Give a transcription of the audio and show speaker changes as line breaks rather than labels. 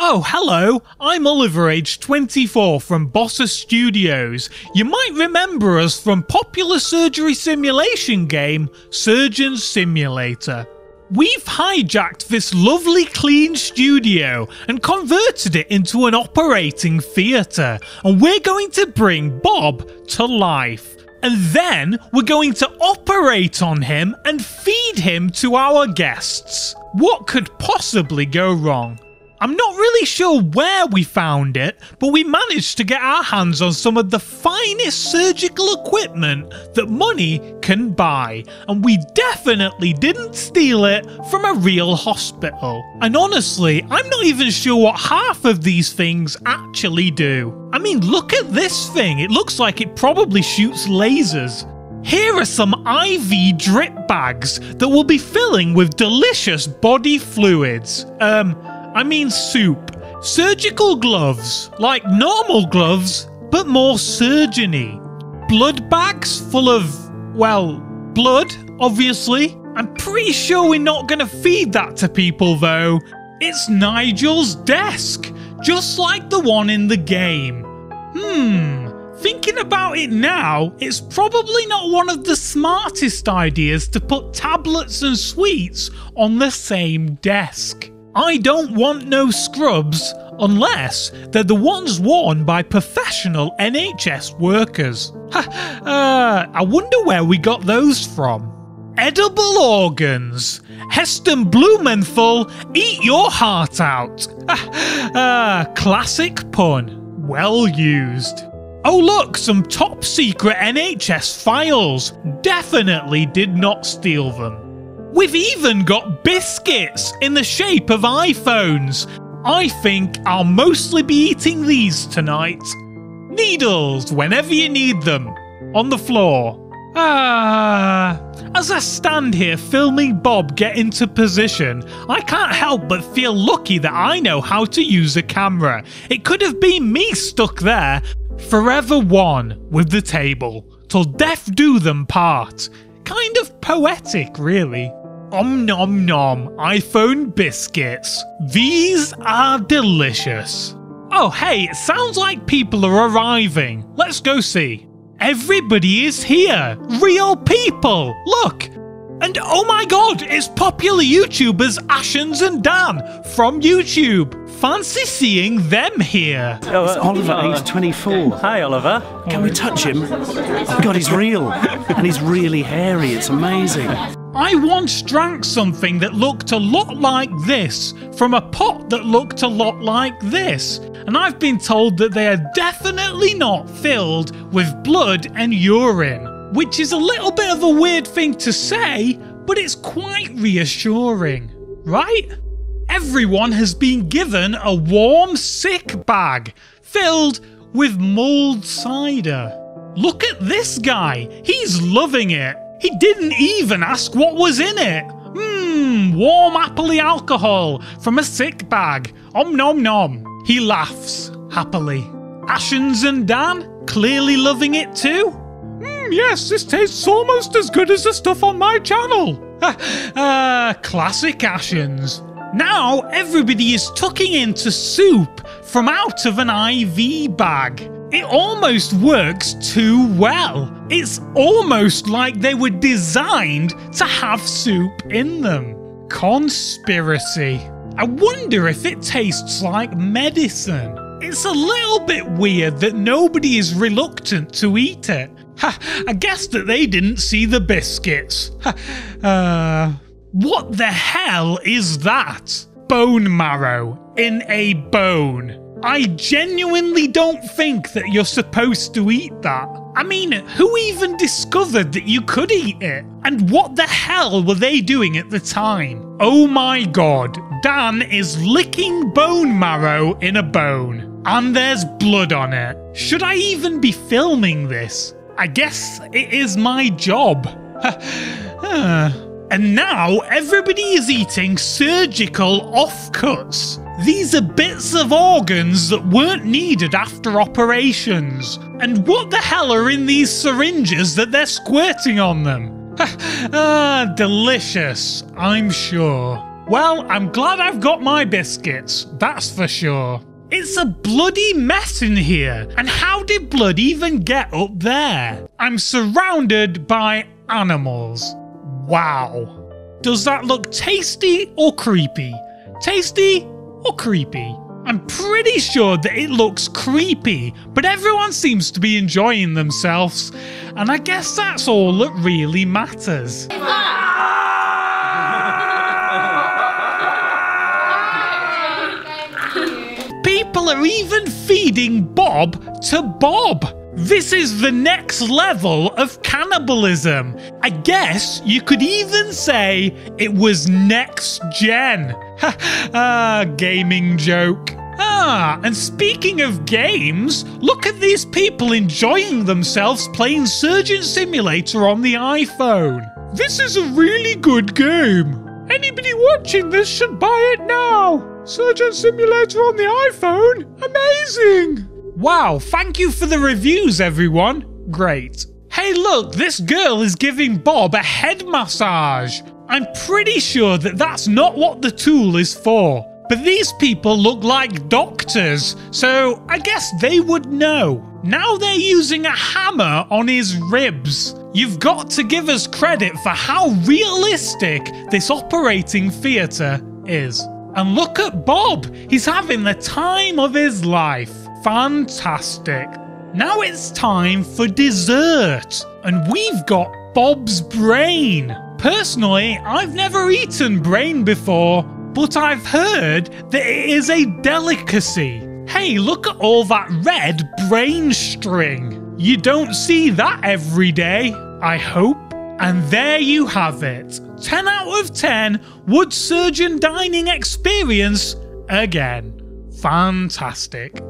Oh, hello, I'm Oliver, age 24 from Bossa Studios. You might remember us from popular surgery simulation game, Surgeon Simulator. We've hijacked this lovely clean studio and converted it into an operating theatre, and we're going to bring Bob to life. And then we're going to operate on him and feed him to our guests. What could possibly go wrong? I'm not really sure where we found it, but we managed to get our hands on some of the finest surgical equipment that money can buy, and we definitely didn't steal it from a real hospital. And honestly, I'm not even sure what half of these things actually do. I mean, look at this thing, it looks like it probably shoots lasers. Here are some IV drip bags that we'll be filling with delicious body fluids. Um, I mean soup. Surgical gloves, like normal gloves, but more surgeony. Blood bags full of, well, blood, obviously. I'm pretty sure we're not gonna feed that to people though. It's Nigel's desk, just like the one in the game. Hmm, thinking about it now, it's probably not one of the smartest ideas to put tablets and sweets on the same desk. I don't want no scrubs unless they're the ones worn by professional NHS workers. uh, I wonder where we got those from. Edible organs. Heston Blumenthal, eat your heart out. uh, classic pun. Well used. Oh, look, some top secret NHS files. Definitely did not steal them. We've even got biscuits in the shape of iPhones. I think I'll mostly be eating these tonight. Needles whenever you need them. On the floor. Ah. As I stand here filming Bob get into position, I can't help but feel lucky that I know how to use a camera. It could have been me stuck there, forever one with the table, till death do them part. Kind of poetic, really. Om nom nom iPhone biscuits. These are delicious. Oh, hey, it sounds like people are arriving. Let's go see. Everybody is here. Real people. Look. And oh my god, it's popular YouTubers Ashens and Dan from YouTube. Fancy seeing them here.
Oh, uh, it's Oliver, he's 24.
Hi, Oliver.
Can we touch him? Oh god, he's real. And he's really hairy. It's amazing.
I once drank something that looked a lot like this from a pot that looked a lot like this, and I've been told that they are definitely not filled with blood and urine, which is a little bit of a weird thing to say, but it's quite reassuring, right? Everyone has been given a warm, sick bag filled with mulled cider. Look at this guy, he's loving it. He didn't even ask what was in it. Mmm, warm appley alcohol from a sick bag. Om nom nom. He laughs happily. Ashens and Dan clearly loving it too. Mmm, yes, this tastes almost as good as the stuff on my channel. Ah, uh, classic Ashens. Now everybody is tucking into soup from out of an IV bag. It almost works too well. It's almost like they were designed to have soup in them. Conspiracy. I wonder if it tastes like medicine. It's a little bit weird that nobody is reluctant to eat it. Ha, I guess that they didn't see the biscuits. Ha, uh, what the hell is that? Bone marrow in a bone. I genuinely don't think that you're supposed to eat that. I mean, who even discovered that you could eat it? And what the hell were they doing at the time? Oh my god, Dan is licking bone marrow in a bone. And there's blood on it. Should I even be filming this? I guess it is my job. and now everybody is eating surgical offcuts. These are bits of organs that weren't needed after operations. And what the hell are in these syringes that they're squirting on them? ah, delicious, I'm sure. Well, I'm glad I've got my biscuits, that's for sure. It's a bloody mess in here, and how did blood even get up there? I'm surrounded by animals. Wow. Does that look tasty or creepy? Tasty creepy? I'm pretty sure that it looks creepy, but everyone seems to be enjoying themselves, and I guess that's all that really matters. People are even feeding Bob to Bob. This is the next level of cannibalism. I guess you could even say it was next gen. ah, gaming joke. Ah, and speaking of games, look at these people enjoying themselves playing Surgeon Simulator on the iPhone. This is a really good game. Anybody watching this should buy it now. Surgeon Simulator on the iPhone? Amazing! Wow, thank you for the reviews, everyone. Great. Hey, look, this girl is giving Bob a head massage. I'm pretty sure that that's not what the tool is for. But these people look like doctors, so I guess they would know. Now they're using a hammer on his ribs. You've got to give us credit for how realistic this operating theatre is. And look at Bob, he's having the time of his life. Fantastic. Now it's time for dessert, and we've got Bob's brain. Personally, I've never eaten brain before, but I've heard that it is a delicacy. Hey, look at all that red brain string. You don't see that every day, I hope. And there you have it 10 out of 10 Would Surgeon Dining Experience again. Fantastic.